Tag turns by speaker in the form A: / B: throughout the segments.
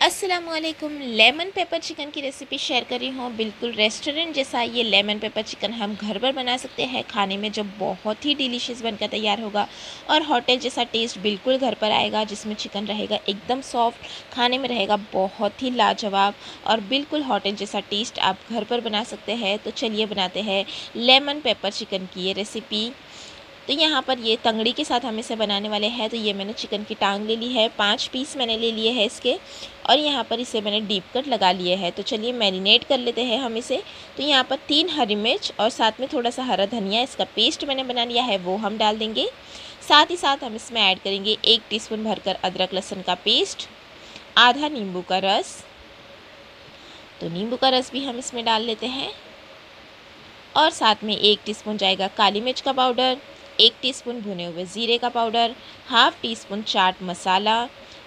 A: असलकुम lemon pepper chicken की recipe share कर रही हूँ। बिल्कुल रेस्टोरेंट जैसा ये लेमन पेपर चिकन हम घर पर बना सकते हैं। खाने में जो बहुत ही डिलीशियस बनकर तैयार होगा और होटल जैसा टेस्ट बिल्कुल घर पर आएगा, जिसमें चिकन रहेगा एकदम सॉफ्ट, खाने में रहेगा बहुत ही लाजवाब और बिल्कुल होटल जैसा टेस्ट आप घर पर बना सकते हैं। तो चलिए बनाते हैं लेमन पेपर चिकन की ये रेसिपी। तो यहाँ पर ये तंगड़ी के साथ हम इसे बनाने वाले हैं। तो ये मैंने चिकन की टांग ले ली है। पाँच पीस मैंने ले लिए हैं इसके। और यहाँ पर इसे मैंने डीप कट लगा लिए है। तो चलिए मैरिनेट कर लेते हैं हम इसे। तो यहाँ पर तीन हरी मिर्च और साथ में थोड़ा सा हरा धनिया, इसका पेस्ट मैंने बना लिया है, वो हम डाल देंगे। साथ ही साथ हम इसमें ऐड करेंगे एक टीस्पून भरकर अदरक लहसुन का पेस्ट, आधा नींबू का रस। तो नींबू का रस भी हम इसमें डाल लेते हैं। और साथ में एक टीस्पून जाएगा काली मिर्च का पाउडर। एक टीस्पून भुने हुए ज़ीरे का powder half teaspoon chaat masala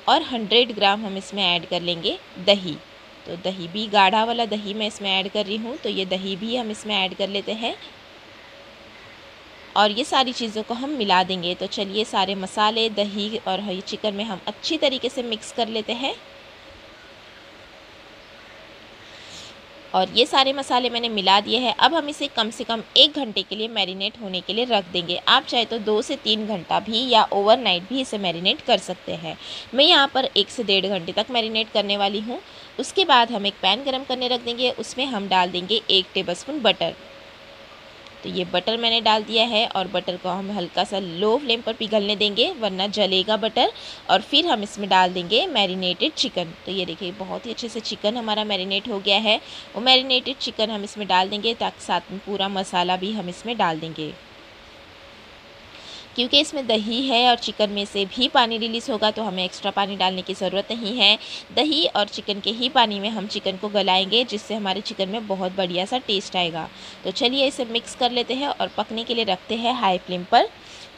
A: और 100 ग्राम हम इसमें ऐड कर लेंगे दही। तो दही भी गाढ़ा वाला दही मैं इसमें ऐड कर रही हूँ तो ये दही भी हम इसमें ऐड कर लेते हैं। और ये सारी चीज़ों को हम मिला देंगे। तो चलिए सारे मसाले, दही और चिकन में हम अच्छी तरीके से मिक्स कर लेते हैं। और ये सारे मसाले मैंने मिला दिए हैं। अब हम इसे कम से कम एक घंटे के लिए मैरिनेट होने के लिए रख देंगे। आप चाहे तो दो से तीन घंटा भी या ओवरनाइट भी इसे मैरिनेट कर सकते हैं। मैं यहाँ पर एक से डेढ़ घंटे तक मैरिनेट करने वाली हूँ। उसके बाद हम एक पैन गर्म करने रख देंगे। उसमें हम डाल देंगे एक टेबल स्पून बटर तो ये बटर मैंने डाल दिया है और बटर को हम हल्का सा लो फ्लेम पर पिघलने देंगे, वरना जलेगा बटर और फिर हम इसमें डाल देंगे मैरिनेटेड चिकन तो ये देखिए, बहुत ही अच्छे से चिकन हमारा मैरिनेट हो गया है। वो मैरिनेटेड चिकन हम इसमें डाल देंगे ताकि साथ में पूरा मसाला भी हम इसमें डाल देंगे। क्योंकि इसमें दही है और चिकन में से भी पानी रिलीज़ होगा तो हमें एक्स्ट्रा पानी डालने की ज़रूरत नहीं है। दही और चिकन के ही पानी में हम चिकन को गलाएँगे, जिससे हमारे चिकन में बहुत बढ़िया सा टेस्ट आएगा। तो चलिए इसे मिक्स कर लेते हैं और पकने के लिए रखते हैं हाई फ्लेम पर,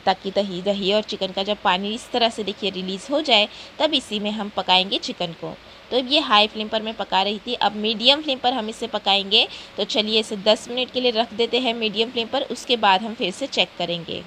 A: ताकि दही दही और चिकन का जब पानी इस तरह से देखिए रिलीज़ हो जाए, तब इसी में हम पकाएँगे चिकन को। तो ये हाई फ्लेम पर मैं पका रही थी, अब मीडियम फ्लेम पर हम इसे पकाएँगे। तो चलिए इसे 10 मिनट के लिए रख देते हैं मीडियम फ्लेम पर, उसके बाद हम फिर से चेक करेंगे।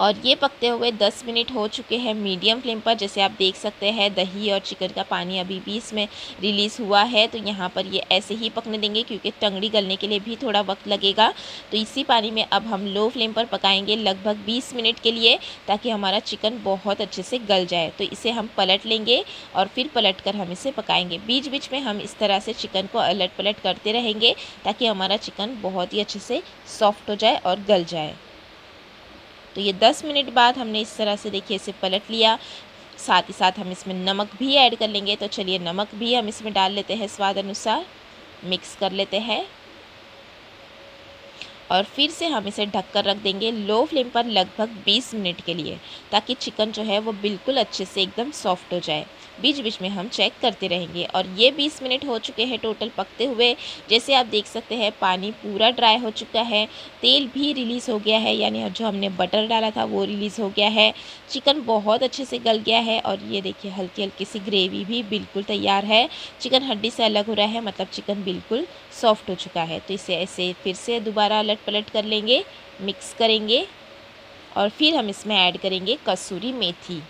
A: और ये पकते हुए 10 मिनट हो चुके हैं मीडियम फ्लेम पर, जैसे आप देख सकते हैं, दही और चिकन का पानी अभी भी इसमें रिलीज़ हुआ है। तो यहाँ पर ये ऐसे ही पकने देंगे, क्योंकि टंगड़ी गलने के लिए भी थोड़ा वक्त लगेगा। तो इसी पानी में अब हम लो फ्लेम पर पकाएँगे लगभग 20 मिनट के लिए, ताकि हमारा चिकन बहुत अच्छे से गल जाए। तो इसे हम पलट लेंगे और फिर पलट कर हम इसे पकाएँगे। बीच बीच में हम इस तरह से चिकन को अलट पलट करते रहेंगे, ताकि हमारा चिकन बहुत ही अच्छे से सॉफ्ट हो जाए और गल जाए। तो ये 10 मिनट बाद हमने इस तरह से देखिए इसे पलट लिया। साथ ही साथ हम इसमें नमक भी ऐड कर लेंगे। तो चलिए नमक भी हम इसमें डाल लेते हैं, स्वाद अनुसार मिक्स कर लेते हैं। और फिर से हम इसे ढककर रख देंगे लो फ्लेम पर लगभग 20 मिनट के लिए, ताकि चिकन जो है वो बिल्कुल अच्छे से एकदम सॉफ्ट हो जाए। बीच बीच में हम चेक करते रहेंगे और ये 20 मिनट हो चुके हैं टोटल पकते हुए। जैसे आप देख सकते हैं, पानी पूरा ड्राई हो चुका है, तेल भी रिलीज़ हो गया है, यानी जो हमने बटर डाला था वो रिलीज़ हो गया है। चिकन बहुत अच्छे से गल गया है और ये देखिए, हल्की हल्की सी ग्रेवी भी बिल्कुल तैयार है। चिकन हड्डी से अलग हो रहा है मतलब चिकन बिल्कुल सॉफ्ट हो चुका है। तो इसे ऐसे फिर से दोबारा अलट पलट कर लेंगे, मिक्स करेंगे और फिर हम इसमें ऐड करेंगे कसूरी मेथी।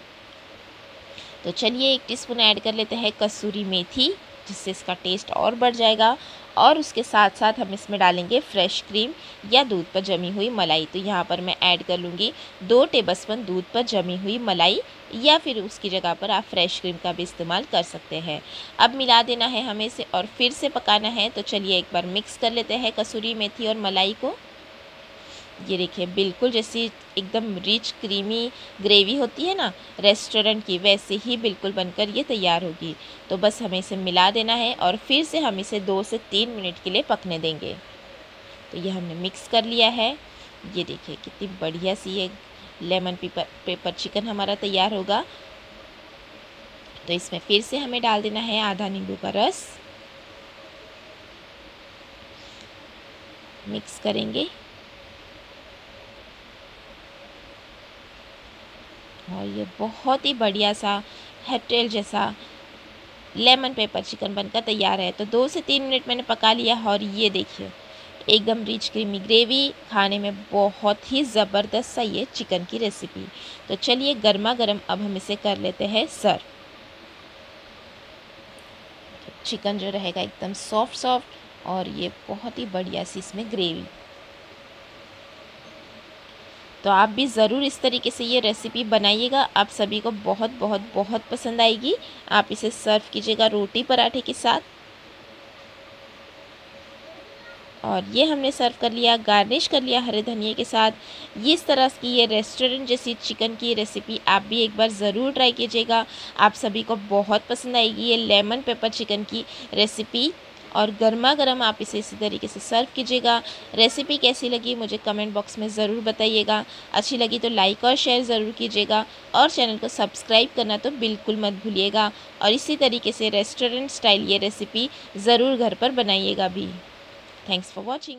A: तो चलिए एक टीस्पून ऐड कर लेते हैं कसूरी मेथी। जिससे इसका टेस्ट और बढ़ जाएगा। और उसके साथ साथ हम इसमें डालेंगे फ्रेश क्रीम या दूध पर जमी हुई मलाई। तो यहाँ पर मैं ऐड कर लूँगी दो टेबलस्पून दूध पर जमी हुई मलाई या फिर उसकी जगह पर आप फ्रेश क्रीम का भी इस्तेमाल कर सकते हैं। अब मिला देना है हमें इसे और फिर से पकाना है। तो चलिए एक बार मिक्स कर लेते हैं कसूरी मेथी और मलाई को। ये देखिए, बिल्कुल जैसी एकदम रिच क्रीमी ग्रेवी होती है ना रेस्टोरेंट की, वैसे ही बिल्कुल बनकर ये तैयार होगी। तो बस हमें इसे मिला देना है और फिर से हम इसे दो से तीन मिनट के लिए पकने देंगे। तो ये हमने मिक्स कर लिया है। ये देखिए, कितनी बढ़िया सी ये लेमन पेपर पेपर चिकन हमारा तैयार होगा। तो इसमें फिर से हमें डाल देना है आधा नींबू का रस। मिक्स करेंगे। और ये बहुत ही बढ़िया सा हेटेल जैसा लेमन पेपर चिकन बनकर तैयार है। तो दो से तीन मिनट मैंने पका लिया और ये देखिए, एकदम रिच क्रीमी ग्रेवी खाने में बहुत ही ज़बरदस्त सा ये चिकन की रेसिपी तो चलिए गर्मा गर्म अब हम इसे कर लेते हैं सर्व चिकन जो रहेगा एकदम सॉफ्ट सॉफ्ट और ये बहुत ही बढ़िया सी इसमें ग्रेवी तो आप भी ज़रूर इस तरीके से ये रेसिपी बनाइएगा। आप सभी को बहुत बहुत बहुत पसंद आएगी। आप इसे सर्व कीजिएगा रोटी पराठे के साथ। और ये हमने सर्व कर लिया गार्निश कर लिया हरे धनिए के साथ। इस तरह की ये रेस्टोरेंट जैसी चिकन की रेसिपी आप भी एक बार ज़रूर ट्राई कीजिएगा। आप सभी को बहुत पसंद आएगी ये लेमन पेपर चिकन की रेसिपी और गर्मा गर्म आप इसे इसी तरीके से सर्व कीजिएगा। रेसिपी कैसी लगी मुझे कमेंट बॉक्स में ज़रूर बताइएगा। अच्छी लगी तो लाइक और शेयर ज़रूर कीजिएगा और चैनल को सब्सक्राइब करना तो बिल्कुल मत भूलिएगा और इसी तरीके से रेस्टोरेंट स्टाइल ये रेसिपी ज़रूर घर पर बनाइएगा भी। Thanks for watching.